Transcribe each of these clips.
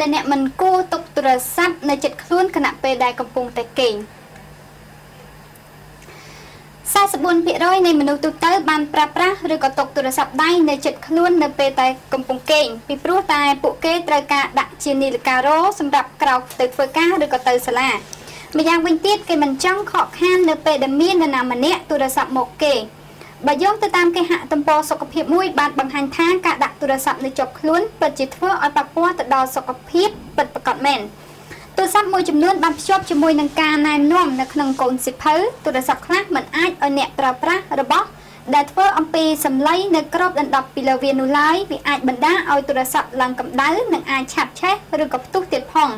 ដែលអ្នកមិនគួរទុកទូរស័ព្ទនៅជិតខ្លួនខណៈពេលដែលកំពុងតែគេង44%នៃមនុស្សទូទៅបានប្រើប្រាស់ឬក៏ទុកទូរស័ព្ទដៃនៅជិតខ្លួននៅពេលតែកំពុងគេងពីព្រោះតែពួកគេត្រូវការដាក់ជានាឡិការោសម្រាប់ក្រោកទៅធ្វើការឬក៏ទៅសាលាម្យ៉ាងវិញទៀតគេមិនចង់ខកខាននៅពេលដែលមាននរណាម្នាក់ទូរស័ព្ទមកគេ បើយោងទៅតាមគេហទំព័រសុខភាពមួយបានបង្ហាញថាការដាក់ទូរស័ព្ទនៅជាប់ខ្លួនពិតជាធ្វើឲ្យប៉ះពាល់ទៅដល់សុខភាពពិតប្រាកដមែនទូរស័ព្ទមួយចំនួនបានភ្ជាប់ជាមួយនឹងការណែនាំនៅក្នុងកូនសិភៅទូរស័ព្ទខ្លះមិនអាចឲ្យអ្នកប្រើប្រាស់របស់ដែលធ្វើអំពីសម្លេងនៅក្របដណ្ដប់ពីលើវានោះឡើយវាអាចបណ្ដាលឲ្យទូរស័ព្ទឡើងកម្ដៅនិងអាចឆាប់ឆេះឬក៏ផ្ទុះទៀតផង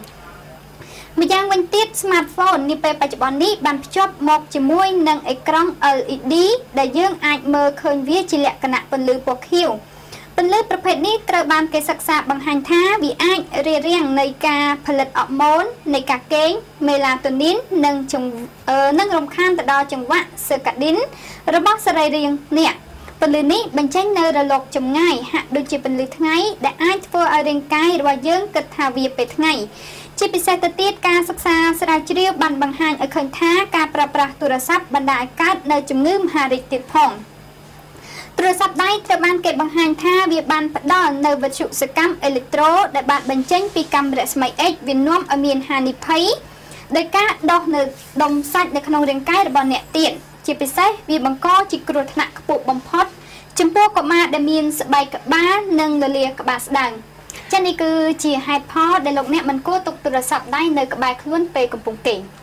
ម្យ៉ាងវិញទៀត smartphone នាពេលបច្ចុប្បន្ននេះបានភ្ជាប់មកជាមួយនឹងអេក្រង់ LED ដែលយើងអាចមើលឃើញវាជាលក្ខណៈពន្លឺពណ៌ខៀវពន្លឺប្រភេទនេះត្រូវបានគេសិក្សាបង្ហាញថាវាអាចរារាំងនៃការផលិតអរម៉ូននៃការគេងមេឡាតូនីននិងនិងរំខានទៅដល់ចង្វាក់សឺកាឌីនរបស់សរីរាង្គអ្នក ពន្លឺនេះបញ្ចេញនៅរលកចម្ងាយហាក់ដូចជាពន្លឺថ្ងៃដែលអាចធ្វើឲ្យរាងកាយរបស់យើងគិតថាវាពេលថ្ងៃជាពិសេសទៅទៀតការសិក្សាស្រាវជ្រាវបានបង្ហាញឲ្យឃើញថាការប្រើប្រាស់ទូរស័ព្ទបណ្ដាលឲ្យកើតនៅជំងឺមហារីកទៀតផងទូរស័ព្ទដៃត្រូវបានគេបង្ហាញថាវាបានផ្ដល់នៅវិទ្យុសកម្មអេឡិចត្រូដែលបានបញ្ចេញពីកាំរស្មី X វានាំឲ្យមានហានិភ័យដោយការដោះនៅដុំសាច់នៅក្នុងរាងកាយរបស់អ្នកទៀតជាពិសេសវាបង្កជាគ្រោះថ្នាក់ខ្ពស់បំផ តចំពោះកុមារដែលមានស្បែកក្បាលនិងលលាក្បាលស្ដើងចា៎នេះគឺជាហេតុផលដែលលោកអ្នកមិនគួរទុកទូរស័ព្ទដៃនៅក្បែរខ្លួនពេលកំពុងគេង។